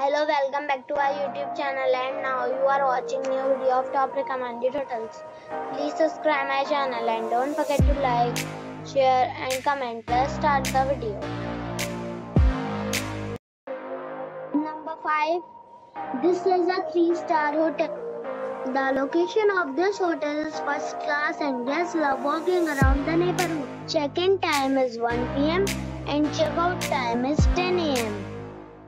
Hello, welcome back to our YouTube channel and now you are watching new video of top recommended hotels. Please subscribe my channel and don't forget to like, share and comment. Let's start the video. Number 5. This is a 3-star hotel. The location of this hotel is first class and guests love walking around the neighborhood. Check-in time is 1 pm and check-out time is 10 am.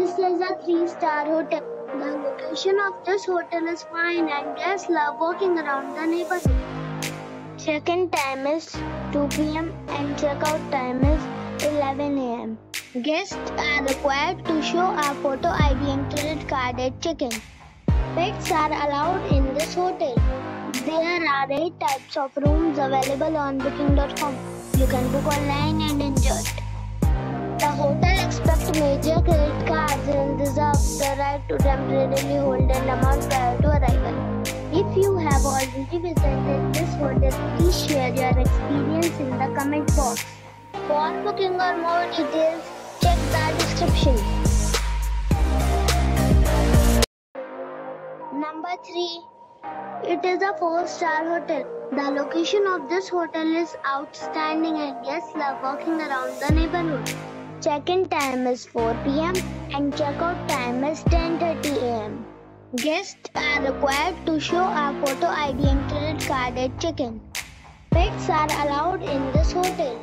This is a 3-star hotel. The location of this hotel is fine and guests love walking around the neighborhood. Check-in time is 2 p.m. and check-out time is 11 a.m. Guests are required to show a photo ID and credit card at check-in. Pets are allowed in this hotel. There are 8 types of rooms available on booking.com. You can book online and enjoy it. The hotel expects major right to temporarily hold an amount prior to arrival. If you have already visited this hotel, please share your experience in the comment box. For booking or more details, check the description. Number 3. It is a 4-star hotel. The location of this hotel is outstanding and guests love walking around the neighborhood. Check-in time is 4 p.m. and check-out time is 10:30 a.m. Guests are required to show a photo ID and credit card at check-in. Pets are allowed in this hotel.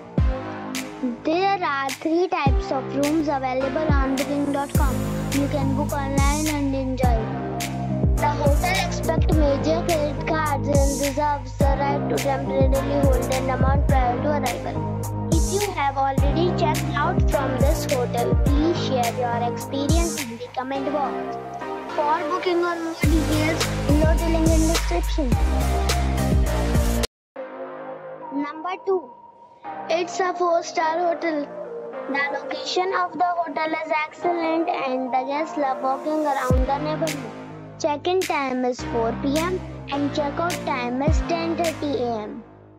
There are three types of rooms available on booking.com. You can book online and enjoy. The hotel expects major credit cards and reserves the right to temporarily hold an amount prior to arrival. If you have already checked out from this hotel, please share your experience in the comment box. For booking or more details, below the link in description. Number 2. It's a 4-star hotel. The location of the hotel is excellent and the guests love walking around the neighborhood. Check-in time is 4 p.m. and check-out time is 10:30 a.m.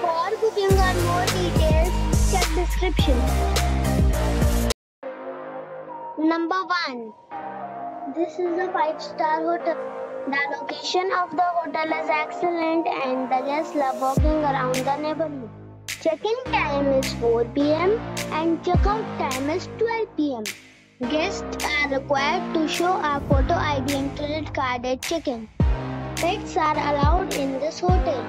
For booking or more details, check description. Number 1. This is a 5-star hotel. The location of the hotel is excellent and the guests love walking around the neighborhood. Check-in time is 4 p.m. and check-out time is 12 p.m. Guests are required to show a photo ID and credit card at check-in. Pets are allowed in this hotel.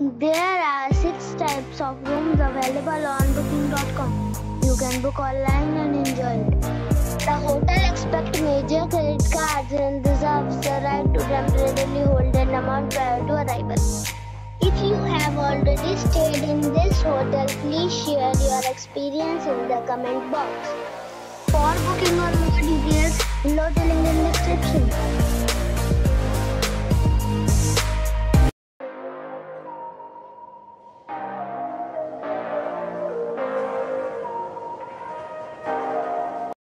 There are six types of rooms available on booking.com. You can book online and enjoy it. The hotel expects major credit cards and reserves the right to temporarily hold an amount prior to arrival. If you have already stayed in this hotel, please share your experience in the comment box. For booking or more details, below the link in description.